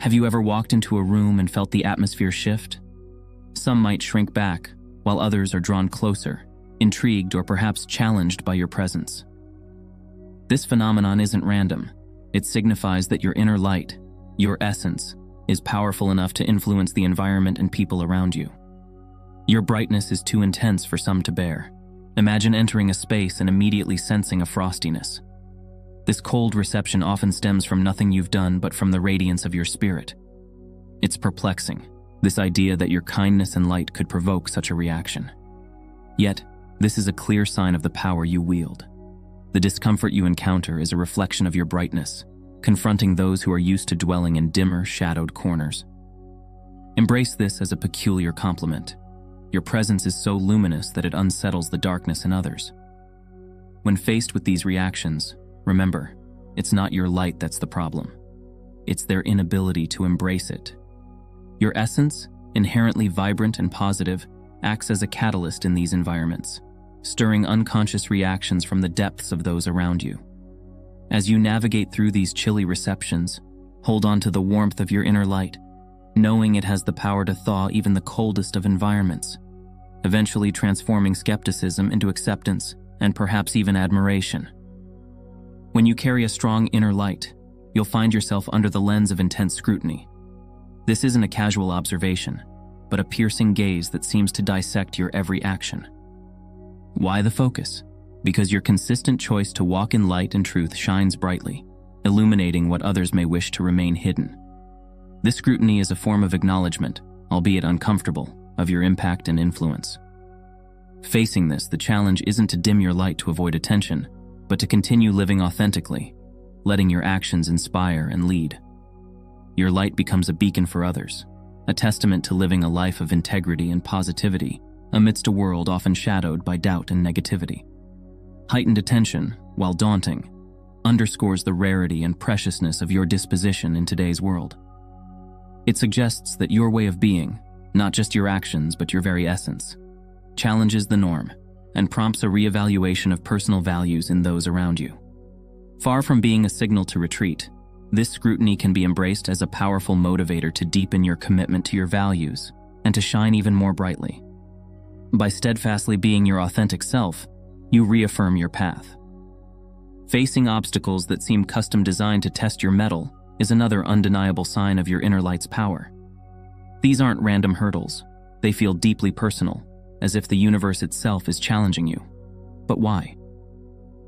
Have you ever walked into a room and felt the atmosphere shift? Some might shrink back, while others are drawn closer, intrigued or perhaps challenged by your presence. This phenomenon isn't random. It signifies that your inner light, your essence, is powerful enough to influence the environment and people around you. Your brightness is too intense for some to bear. Imagine entering a space and immediately sensing a frostiness. This cold reception often stems from nothing you've done but from the radiance of your spirit. It's perplexing, this idea that your kindness and light could provoke such a reaction. Yet, this is a clear sign of the power you wield. The discomfort you encounter is a reflection of your brightness, confronting those who are used to dwelling in dimmer, shadowed corners. Embrace this as a peculiar compliment. Your presence is so luminous that it unsettles the darkness in others. When faced with these reactions, remember, it's not your light that's the problem. It's their inability to embrace it. Your essence, inherently vibrant and positive, acts as a catalyst in these environments, stirring unconscious reactions from the depths of those around you. As you navigate through these chilly receptions, hold on to the warmth of your inner light, knowing it has the power to thaw even the coldest of environments, eventually transforming skepticism into acceptance and perhaps even admiration. When you carry a strong inner light, you'll find yourself under the lens of intense scrutiny. This isn't a casual observation, but a piercing gaze that seems to dissect your every action. Why the focus? because your consistent choice to walk in light and truth shines brightly, illuminating what others may wish to remain hidden. This scrutiny is a form of acknowledgement, albeit uncomfortable, of your impact and influence. Facing this, the challenge isn't to dim your light to avoid attention, but to continue living authentically, letting your actions inspire and lead. Your light becomes a beacon for others, a testament to living a life of integrity and positivity amidst a world often shadowed by doubt and negativity. Heightened attention, while daunting, underscores the rarity and preciousness of your disposition in today's world. It suggests that your way of being, not just your actions but your very essence, challenges the norm and prompts a reevaluation of personal values in those around you. Far from being a signal to retreat, this scrutiny can be embraced as a powerful motivator to deepen your commitment to your values and to shine even more brightly. By steadfastly being your authentic self, you reaffirm your path. Facing obstacles that seem custom designed to test your mettle is another undeniable sign of your inner light's power. These aren't random hurdles, they feel deeply personal, as if the universe itself is challenging you. But why?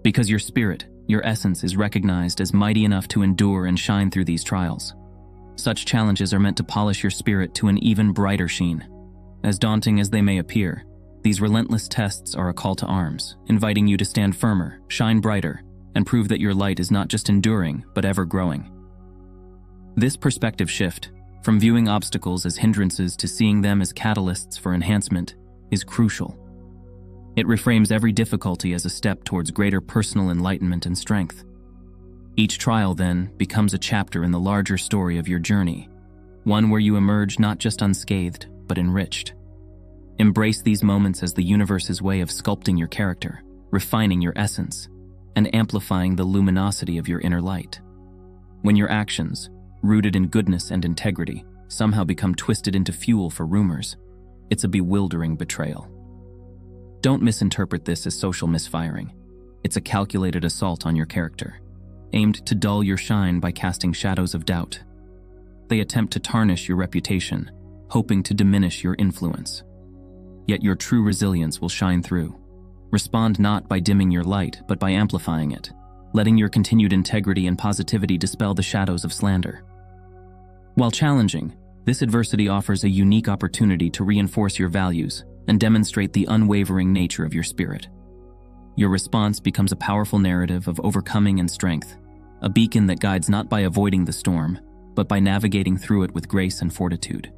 Because your spirit, your essence, is recognized as mighty enough to endure and shine through these trials. Such challenges are meant to polish your spirit to an even brighter sheen. As daunting as they may appear, these relentless tests are a call to arms, inviting you to stand firmer, shine brighter, and prove that your light is not just enduring, but ever growing. This perspective shift, from viewing obstacles as hindrances to seeing them as catalysts for enhancement, is crucial. It reframes every difficulty as a step towards greater personal enlightenment and strength. Each trial, then, becomes a chapter in the larger story of your journey, one where you emerge not just unscathed, but enriched. Embrace these moments as the universe's way of sculpting your character, refining your essence, and amplifying the luminosity of your inner light. When your actions, rooted in goodness and integrity, somehow become twisted into fuel for rumors, it's a bewildering betrayal. Don't misinterpret this as social misfiring. It's a calculated assault on your character, aimed to dull your shine by casting shadows of doubt. They attempt to tarnish your reputation, hoping to diminish your influence yet your true resilience will shine through. Respond not by dimming your light, but by amplifying it, letting your continued integrity and positivity dispel the shadows of slander. While challenging, this adversity offers a unique opportunity to reinforce your values and demonstrate the unwavering nature of your spirit. Your response becomes a powerful narrative of overcoming and strength, a beacon that guides not by avoiding the storm, but by navigating through it with grace and fortitude.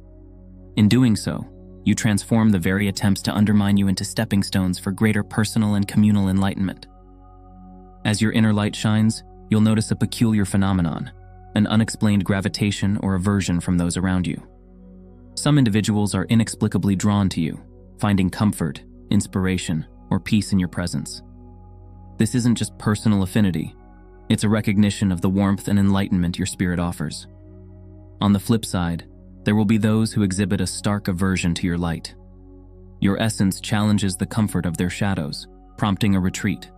In doing so, you transform the very attempts to undermine you into stepping stones for greater personal and communal enlightenment. As your inner light shines, you'll notice a peculiar phenomenon an unexplained gravitation or aversion from those around you. Some individuals are inexplicably drawn to you, finding comfort, inspiration, or peace in your presence. This isn't just personal affinity, it's a recognition of the warmth and enlightenment your spirit offers. On the flip side, there will be those who exhibit a stark aversion to your light. Your essence challenges the comfort of their shadows, prompting a retreat.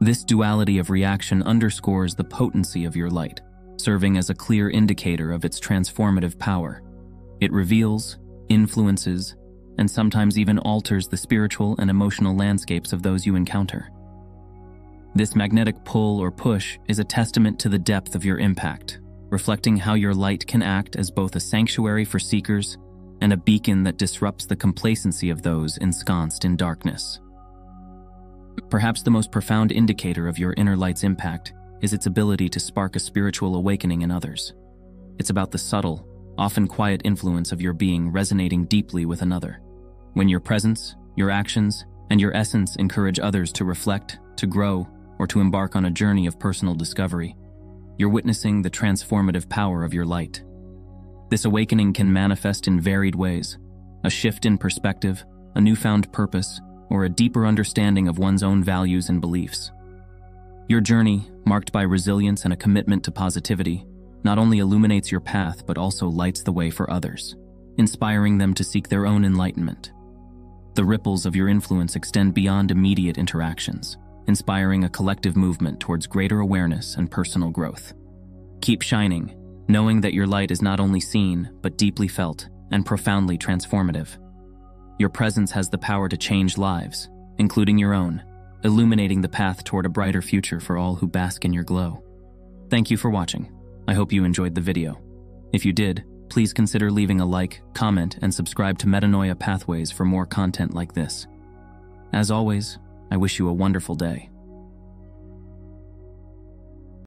This duality of reaction underscores the potency of your light, serving as a clear indicator of its transformative power. It reveals, influences, and sometimes even alters the spiritual and emotional landscapes of those you encounter. This magnetic pull or push is a testament to the depth of your impact, reflecting how your light can act as both a sanctuary for seekers and a beacon that disrupts the complacency of those ensconced in darkness. Perhaps the most profound indicator of your inner light's impact is its ability to spark a spiritual awakening in others. It's about the subtle, often quiet influence of your being resonating deeply with another. When your presence, your actions, and your essence encourage others to reflect, to grow, or to embark on a journey of personal discovery, you're witnessing the transformative power of your light. This awakening can manifest in varied ways a shift in perspective, a newfound purpose, or a deeper understanding of one's own values and beliefs. Your journey, marked by resilience and a commitment to positivity, not only illuminates your path but also lights the way for others, inspiring them to seek their own enlightenment. The ripples of your influence extend beyond immediate interactions, inspiring a collective movement towards greater awareness and personal growth. Keep shining, knowing that your light is not only seen, but deeply felt and profoundly transformative. Your presence has the power to change lives, including your own, illuminating the path toward a brighter future for all who bask in your glow. Thank you for watching. I hope you enjoyed the video. If you did, please consider leaving a like, comment, and subscribe to Metanoia Pathways for more content like this. As always, I wish you a wonderful day.